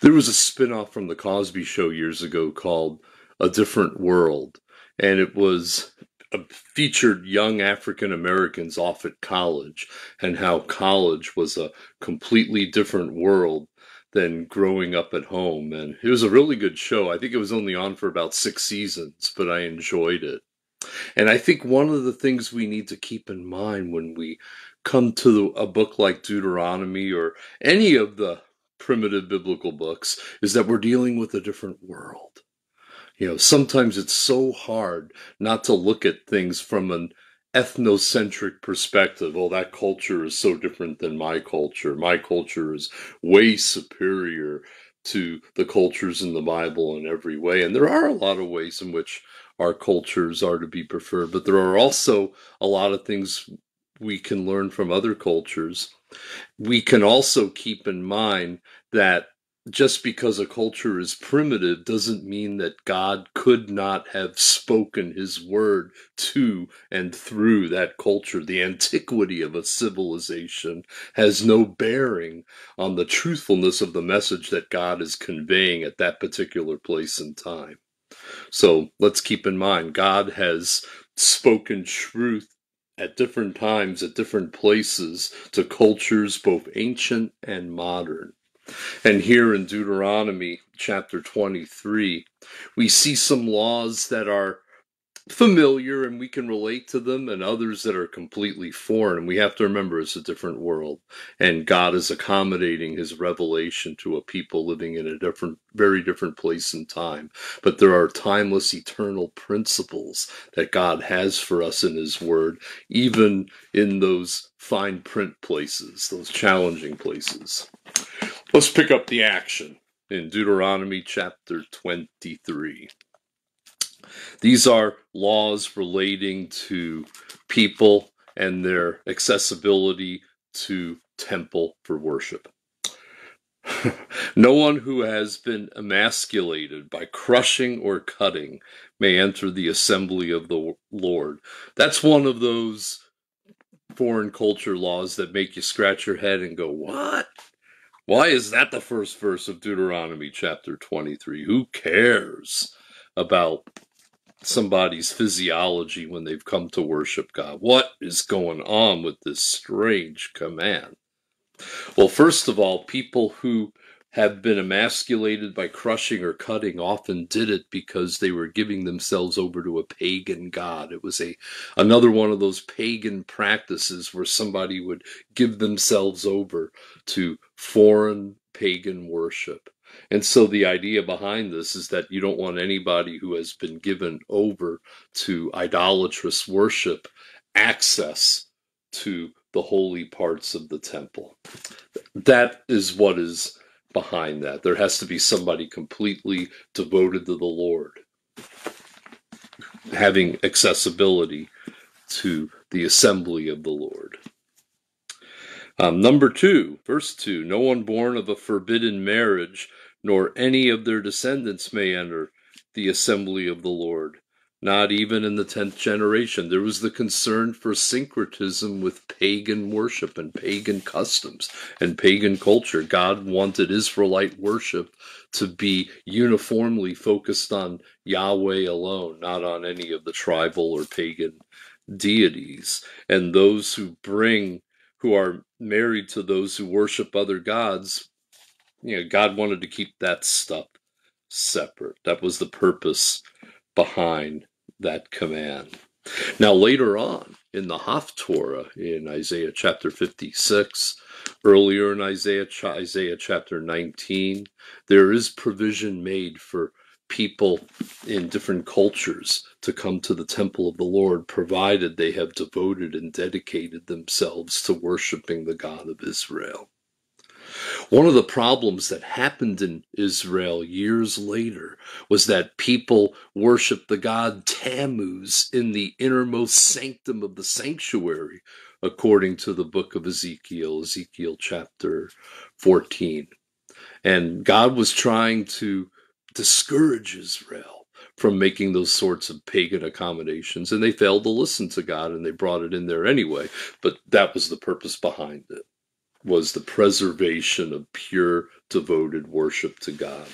There was a spin-off from the Cosby show years ago called A Different World, and it was featured young African Americans off at college and how college was a completely different world than growing up at home. And it was a really good show. I think it was only on for about six seasons, but I enjoyed it. And I think one of the things we need to keep in mind when we come to a book like Deuteronomy or any of the primitive biblical books is that we're dealing with a different world. You know, sometimes it's so hard not to look at things from an ethnocentric perspective. Oh, that culture is so different than my culture. My culture is way superior to the cultures in the Bible in every way. And there are a lot of ways in which our cultures are to be preferred, but there are also a lot of things we can learn from other cultures. We can also keep in mind that just because a culture is primitive doesn't mean that God could not have spoken his word to and through that culture. The antiquity of a civilization has no bearing on the truthfulness of the message that God is conveying at that particular place and time. So let's keep in mind, God has spoken truth at different times, at different places, to cultures both ancient and modern. And here in Deuteronomy chapter 23, we see some laws that are familiar and we can relate to them, and others that are completely foreign. We have to remember it's a different world, and God is accommodating his revelation to a people living in a different, very different place and time. But there are timeless, eternal principles that God has for us in his word, even in those fine print places, those challenging places. Let's pick up the action in Deuteronomy chapter 23. These are laws relating to people and their accessibility to temple for worship. no one who has been emasculated by crushing or cutting may enter the assembly of the Lord. That's one of those foreign culture laws that make you scratch your head and go, What? Why is that the first verse of Deuteronomy chapter 23? Who cares about somebody's physiology when they've come to worship God? What is going on with this strange command? Well, first of all, people who have been emasculated by crushing or cutting often did it because they were giving themselves over to a pagan god. It was a another one of those pagan practices where somebody would give themselves over to foreign pagan worship. And so the idea behind this is that you don't want anybody who has been given over to idolatrous worship access to the holy parts of the temple. That is what is behind that. There has to be somebody completely devoted to the Lord, having accessibility to the assembly of the Lord. Um, number two, verse two no one born of a forbidden marriage, nor any of their descendants may enter the assembly of the Lord not even in the 10th generation. There was the concern for syncretism with pagan worship and pagan customs and pagan culture. God wanted Israelite worship to be uniformly focused on Yahweh alone, not on any of the tribal or pagan deities. And those who bring, who are married to those who worship other gods, you know, God wanted to keep that stuff separate. That was the purpose behind that command. Now, later on in the Haftorah, in Isaiah chapter 56, earlier in Isaiah, Isaiah chapter 19, there is provision made for people in different cultures to come to the temple of the Lord, provided they have devoted and dedicated themselves to worshiping the God of Israel. One of the problems that happened in Israel years later was that people worshiped the god Tammuz in the innermost sanctum of the sanctuary, according to the book of Ezekiel, Ezekiel chapter 14. And God was trying to discourage Israel from making those sorts of pagan accommodations, and they failed to listen to God and they brought it in there anyway. But that was the purpose behind it was the preservation of pure, devoted worship to God.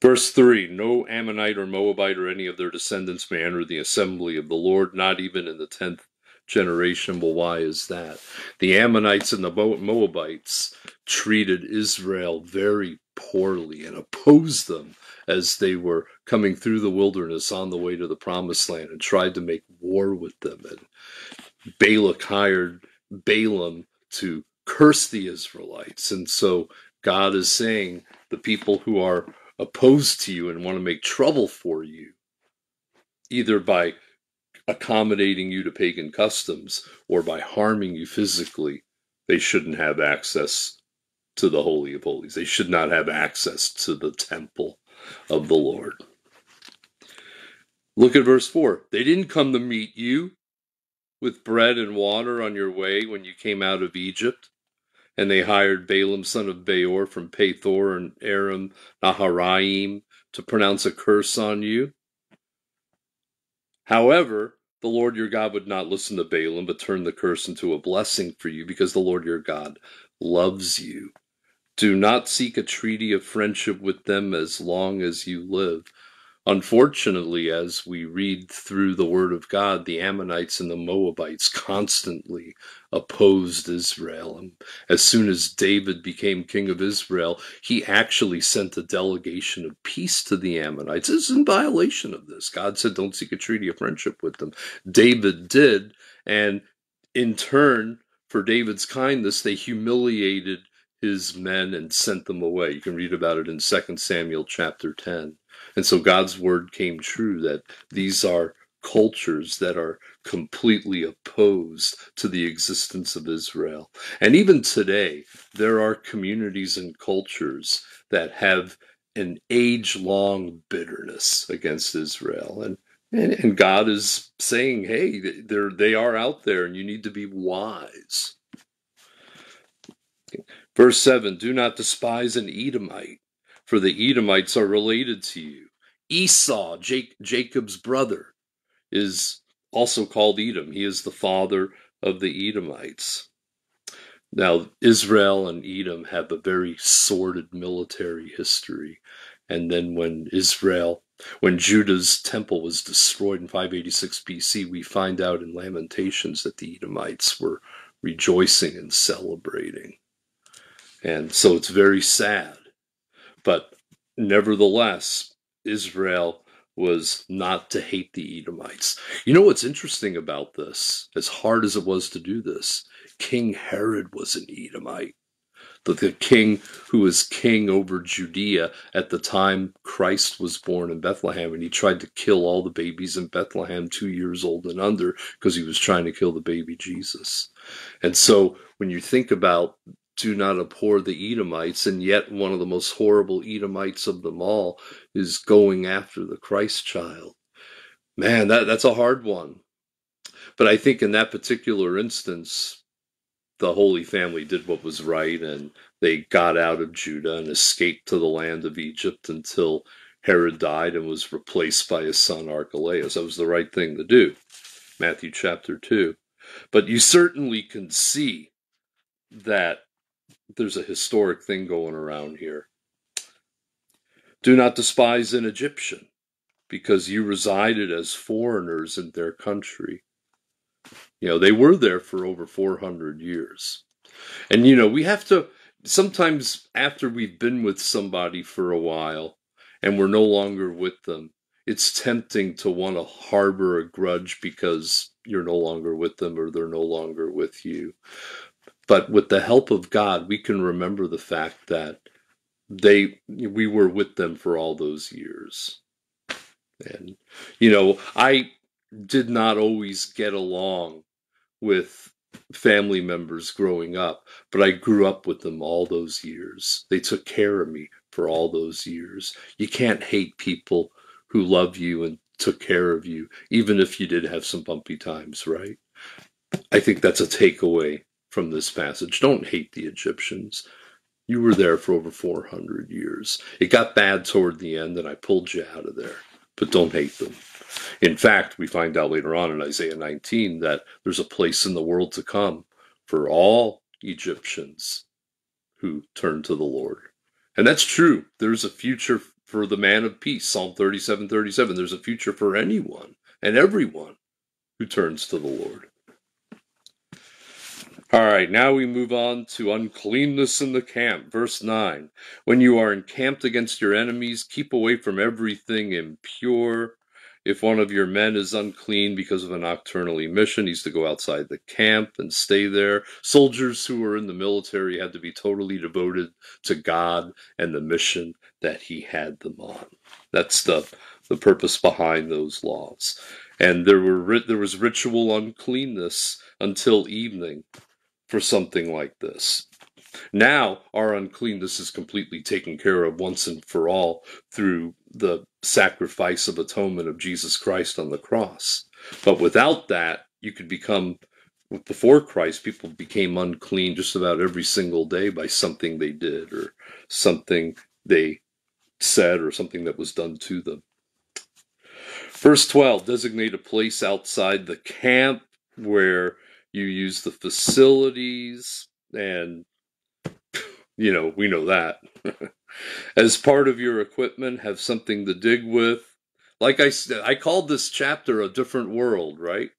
Verse 3 No Ammonite or Moabite or any of their descendants may enter the assembly of the Lord, not even in the tenth generation. Well, why is that? The Ammonites and the Moabites treated Israel very poorly and opposed them as they were coming through the wilderness on the way to the promised land and tried to make war with them. And Balak hired Balaam to curse the Israelites. And so God is saying the people who are opposed to you and want to make trouble for you, either by accommodating you to pagan customs or by harming you physically, they shouldn't have access to the Holy of Holies. They should not have access to the temple of the Lord. Look at verse 4. They didn't come to meet you with bread and water on your way when you came out of Egypt. And they hired Balaam, son of Beor, from Pethor and Aram Naharaim to pronounce a curse on you. However, the Lord your God would not listen to Balaam, but turn the curse into a blessing for you, because the Lord your God loves you. Do not seek a treaty of friendship with them as long as you live, Unfortunately, as we read through the Word of God, the Ammonites and the Moabites constantly opposed Israel. And as soon as David became king of Israel, he actually sent a delegation of peace to the Ammonites. Is in violation of this. God said, don't seek a treaty of friendship with them. David did, and in turn, for David's kindness, they humiliated his men and sent them away. You can read about it in 2 Samuel chapter 10. And so God's word came true that these are cultures that are completely opposed to the existence of Israel. And even today, there are communities and cultures that have an age long bitterness against Israel. And, and, and God is saying, hey, they're, they are out there and you need to be wise. Verse 7 Do not despise an Edomite for the Edomites are related to you. Esau, Jake, Jacob's brother, is also called Edom. He is the father of the Edomites. Now, Israel and Edom have a very sordid military history. And then when Israel, when Judah's temple was destroyed in 586 BC, we find out in Lamentations that the Edomites were rejoicing and celebrating. And so it's very sad. But nevertheless, Israel was not to hate the Edomites. You know what's interesting about this? As hard as it was to do this, King Herod was an Edomite. The, the king who was king over Judea at the time Christ was born in Bethlehem, and he tried to kill all the babies in Bethlehem two years old and under because he was trying to kill the baby Jesus. And so when you think about do not abhor the Edomites, and yet one of the most horrible Edomites of them all is going after the Christ child. Man, that, that's a hard one. But I think in that particular instance, the Holy Family did what was right, and they got out of Judah and escaped to the land of Egypt until Herod died and was replaced by his son Archelaus. That was the right thing to do. Matthew chapter 2. But you certainly can see that there's a historic thing going around here. Do not despise an Egyptian, because you resided as foreigners in their country. You know, they were there for over 400 years. And, you know, we have to, sometimes after we've been with somebody for a while and we're no longer with them, it's tempting to want to harbor a grudge because you're no longer with them or they're no longer with you. But with the help of God, we can remember the fact that they we were with them for all those years. And you know, I did not always get along with family members growing up, but I grew up with them all those years. They took care of me for all those years. You can't hate people who love you and took care of you, even if you did have some bumpy times, right? I think that's a takeaway from this passage. Don't hate the Egyptians. You were there for over 400 years. It got bad toward the end, and I pulled you out of there. But don't hate them. In fact, we find out later on in Isaiah 19 that there's a place in the world to come for all Egyptians who turn to the Lord. And that's true. There's a future for the man of peace. Psalm 37 37. There's a future for anyone and everyone who turns to the Lord. All right, now we move on to uncleanness in the camp. Verse 9. When you are encamped against your enemies, keep away from everything impure. If one of your men is unclean because of a nocturnal emission, he's to go outside the camp and stay there. Soldiers who were in the military had to be totally devoted to God and the mission that he had them on. That's the, the purpose behind those laws. And there were there was ritual uncleanness until evening for something like this. Now, our uncleanness is completely taken care of once and for all through the sacrifice of atonement of Jesus Christ on the cross. But without that, you could become, before Christ, people became unclean just about every single day by something they did or something they said or something that was done to them. Verse 12 designate a place outside the camp where you use the facilities and you know we know that. As part of your equipment have something to dig with. Like i said i called this chapter a different world right?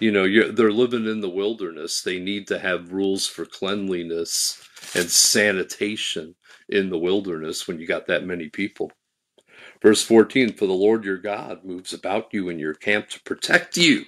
You know they're living in the wilderness. They need to have rules for cleanliness and sanitation in the wilderness when you got that many people. Verse 14 for the lord your god moves about you in your camp to protect you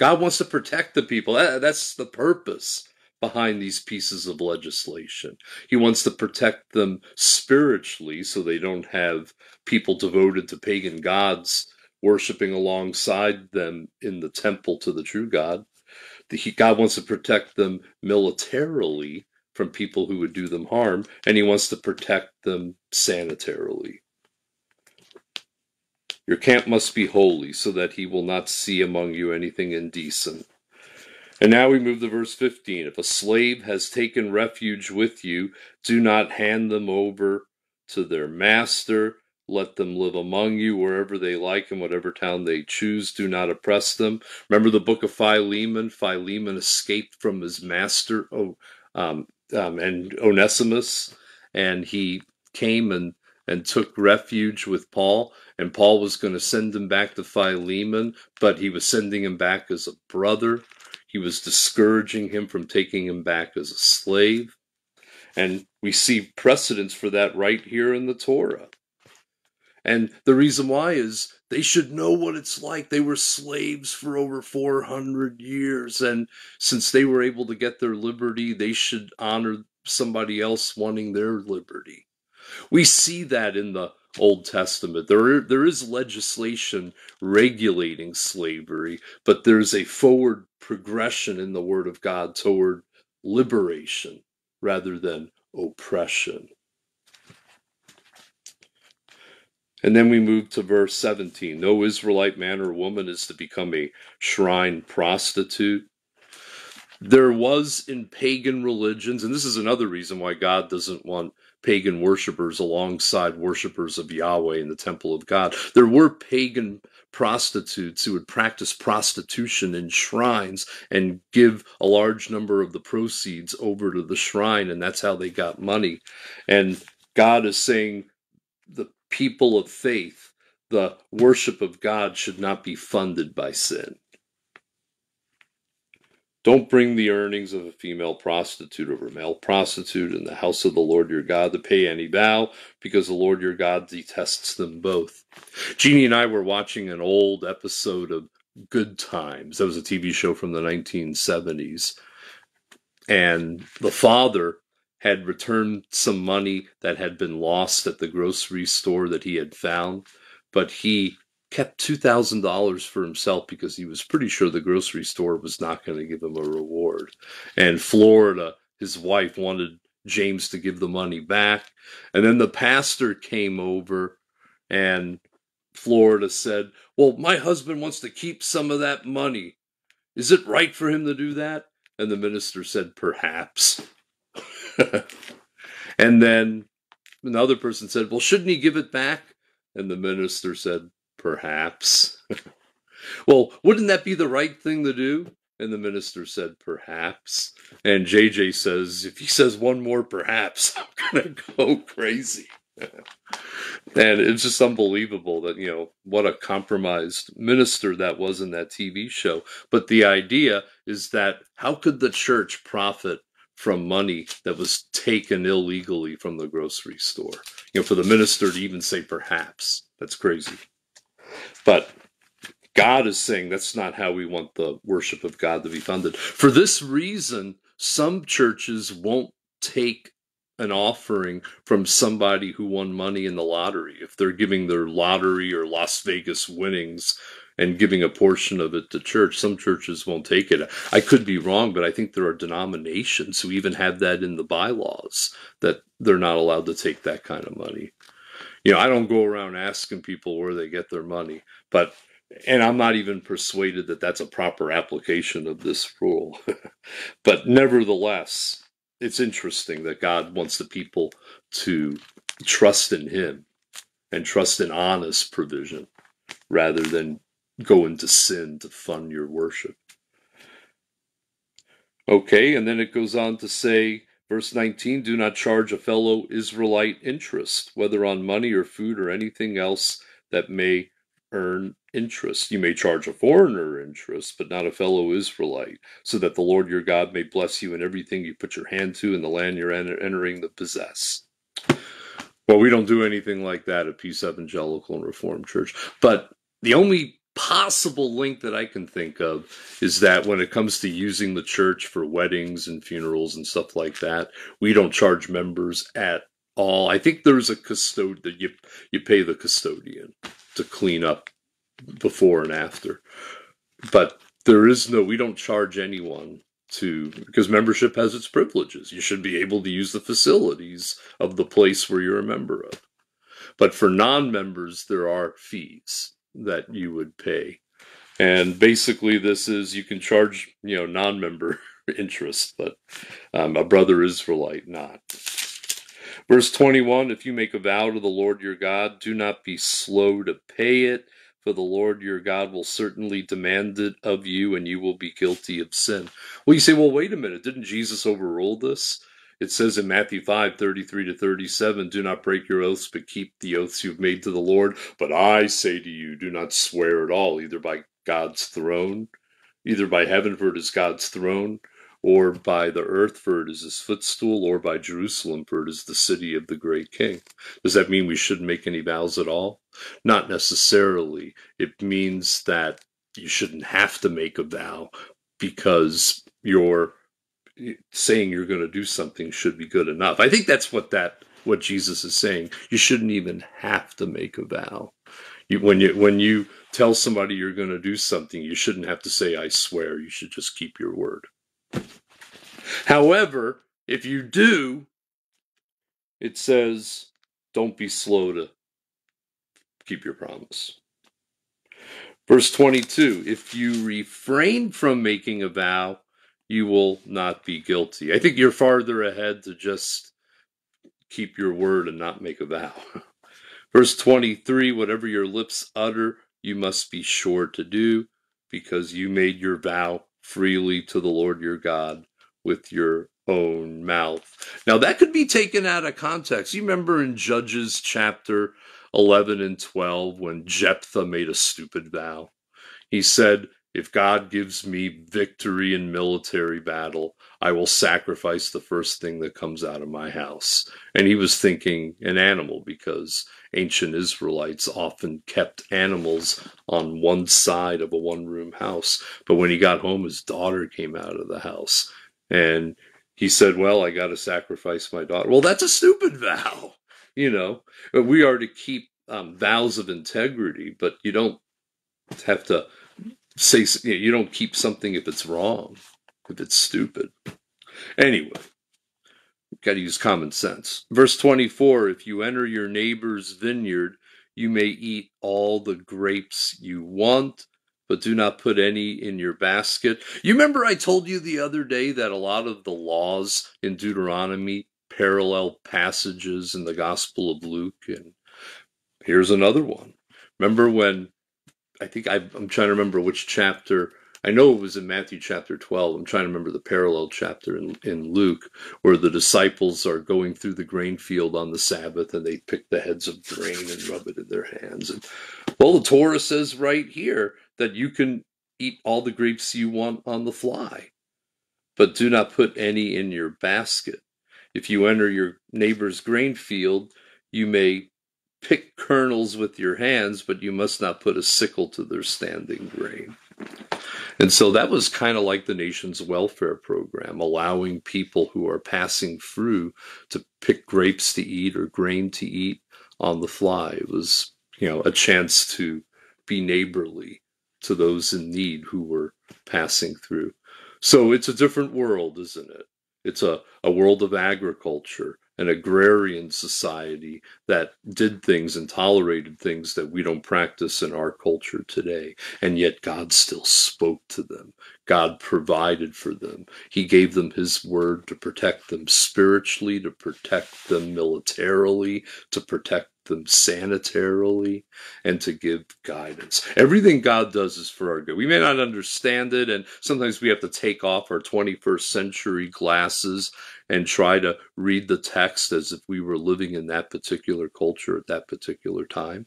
God wants to protect the people. That's the purpose behind these pieces of legislation. He wants to protect them spiritually so they don't have people devoted to pagan gods worshiping alongside them in the temple to the true God. God wants to protect them militarily from people who would do them harm, and he wants to protect them sanitarily. Your camp must be holy, so that he will not see among you anything indecent. And now we move to verse 15. If a slave has taken refuge with you, do not hand them over to their master. Let them live among you wherever they like in whatever town they choose. Do not oppress them. Remember the book of Philemon? Philemon escaped from his master, um, um, and Onesimus, and he came and and took refuge with Paul. And Paul was going to send him back to Philemon, but he was sending him back as a brother. He was discouraging him from taking him back as a slave. And we see precedence for that right here in the Torah. And the reason why is they should know what it's like. They were slaves for over 400 years. And since they were able to get their liberty, they should honor somebody else wanting their liberty. We see that in the Old Testament. There, there is legislation regulating slavery, but there's a forward progression in the Word of God toward liberation rather than oppression. And then we move to verse 17. No Israelite man or woman is to become a shrine prostitute. There was in pagan religions, and this is another reason why God doesn't want pagan worshippers alongside worshippers of Yahweh in the temple of God. There were pagan prostitutes who would practice prostitution in shrines and give a large number of the proceeds over to the shrine, and that's how they got money. And God is saying the people of faith, the worship of God should not be funded by sin. Don't bring the earnings of a female prostitute or a male prostitute in the house of the Lord your God to pay any vow, because the Lord your God detests them both. Jeannie and I were watching an old episode of Good Times. That was a TV show from the 1970s. And the father had returned some money that had been lost at the grocery store that he had found, but he kept $2,000 for himself because he was pretty sure the grocery store was not going to give him a reward. And Florida, his wife, wanted James to give the money back. And then the pastor came over and Florida said, Well, my husband wants to keep some of that money. Is it right for him to do that? And the minister said, Perhaps. and then another person said, Well, shouldn't he give it back? And the minister said, Perhaps. well, wouldn't that be the right thing to do? And the minister said, perhaps. And JJ says, if he says one more perhaps, I'm going to go crazy. and it's just unbelievable that, you know, what a compromised minister that was in that TV show. But the idea is that how could the church profit from money that was taken illegally from the grocery store? You know, for the minister to even say perhaps, that's crazy. But God is saying that's not how we want the worship of God to be funded. For this reason, some churches won't take an offering from somebody who won money in the lottery. If they're giving their lottery or Las Vegas winnings and giving a portion of it to church, some churches won't take it. I could be wrong, but I think there are denominations who even have that in the bylaws that they're not allowed to take that kind of money. You know, I don't go around asking people where they get their money, but and I'm not even persuaded that that's a proper application of this rule. but nevertheless, it's interesting that God wants the people to trust in Him and trust in honest provision rather than go into sin to fund your worship. Okay, and then it goes on to say, verse 19 do not charge a fellow Israelite interest, whether on money or food or anything else that may earn interest. You may charge a foreigner interest, but not a fellow Israelite, so that the Lord your God may bless you in everything you put your hand to in the land you're entering to possess. Well, we don't do anything like that at Peace Evangelical and Reformed Church. But the only possible link that I can think of is that when it comes to using the church for weddings and funerals and stuff like that, we don't charge members at all. I think there's a custodian that you you pay the custodian to clean up before and after. But there is no, we don't charge anyone to, because membership has its privileges. You should be able to use the facilities of the place where you're a member of. But for non members, there are fees that you would pay. And basically, this is you can charge, you know, non member interest, but um, a brother Israelite not. Verse 21 If you make a vow to the Lord your God, do not be slow to pay it for the Lord your God will certainly demand it of you, and you will be guilty of sin. Well, you say, well, wait a minute. Didn't Jesus overrule this? It says in Matthew 5 33 to 37, Do not break your oaths, but keep the oaths you've made to the Lord. But I say to you, do not swear at all, either by God's throne, either by heaven, for it is God's throne, or by the earth, for it is his footstool, or by Jerusalem, for it is the city of the great king. Does that mean we shouldn't make any vows at all? Not necessarily. It means that you shouldn't have to make a vow because you're saying you're going to do something should be good enough. I think that's what that what Jesus is saying. You shouldn't even have to make a vow. You, when you when you tell somebody you're going to do something, you shouldn't have to say I swear. You should just keep your word. However, if you do, it says, don't be slow to keep your promise. Verse 22 If you refrain from making a vow, you will not be guilty. I think you're farther ahead to just keep your word and not make a vow. Verse 23 Whatever your lips utter, you must be sure to do, because you made your vow freely to the Lord your God with your own mouth. Now, that could be taken out of context. You remember in Judges chapter 11 and 12 when Jephthah made a stupid vow? He said, If God gives me victory in military battle, I will sacrifice the first thing that comes out of my house. And he was thinking an animal because ancient Israelites often kept animals on one side of a one room house. But when he got home, his daughter came out of the house and he said, Well, I got to sacrifice my daughter. Well, that's a stupid vow. You know, we are to keep um, vows of integrity, but you don't have to say, you don't keep something if it's wrong, if it's stupid. Anyway, got to use common sense. Verse 24 If you enter your neighbor's vineyard, you may eat all the grapes you want but do not put any in your basket. You remember I told you the other day that a lot of the laws in Deuteronomy parallel passages in the Gospel of Luke, and here's another one. Remember when I think I, am trying to remember which chapter I know it was in Matthew chapter 12. I'm trying to remember the parallel chapter in, in Luke where the disciples are going through the grain field on the Sabbath and they pick the heads of grain and rub it in their hands. And well, the Torah says right here that you can eat all the grapes you want on the fly, but do not put any in your basket. If you enter your neighbor's grain field, you may pick kernels with your hands, but you must not put a sickle to their standing grain. And so that was kind of like the nation's welfare program, allowing people who are passing through to pick grapes to eat or grain to eat on the fly. It was, you know, a chance to be neighborly to those in need who were passing through. So it's a different world, isn't it? It's a, a world of agriculture, an agrarian society that did things and tolerated things that we don't practice in our culture today. And yet God still spoke to them. God provided for them. He gave them His word to protect them spiritually, to protect them militarily, to protect them sanitarily and to give guidance. Everything God does is for our good. We may not understand it, and sometimes we have to take off our 21st century glasses and try to read the text as if we were living in that particular culture at that particular time.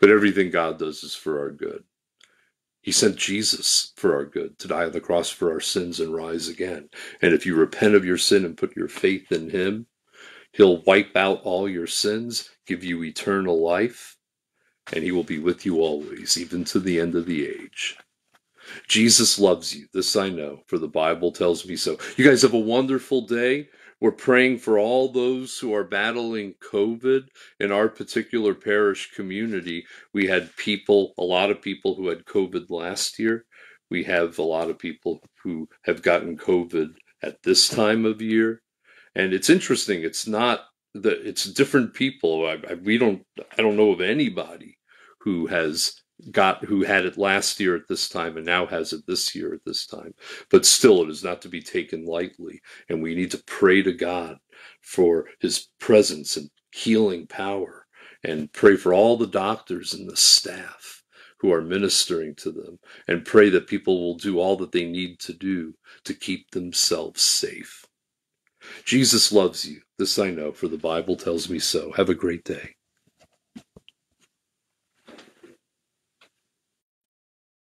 But everything God does is for our good. He sent Jesus for our good to die on the cross for our sins and rise again. And if you repent of your sin and put your faith in Him, He'll wipe out all your sins, give you eternal life, and he will be with you always, even to the end of the age. Jesus loves you. This I know, for the Bible tells me so. You guys have a wonderful day. We're praying for all those who are battling COVID in our particular parish community. We had people, a lot of people who had COVID last year. We have a lot of people who have gotten COVID at this time of year and it's interesting. It's not that it's different people. I, I, we don't. I don't know of anybody who has got who had it last year at this time and now has it this year at this time. But still, it is not to be taken lightly, and we need to pray to God for His presence and healing power, and pray for all the doctors and the staff who are ministering to them, and pray that people will do all that they need to do to keep themselves safe. Jesus loves you. This I know, for the Bible tells me so. Have a great day.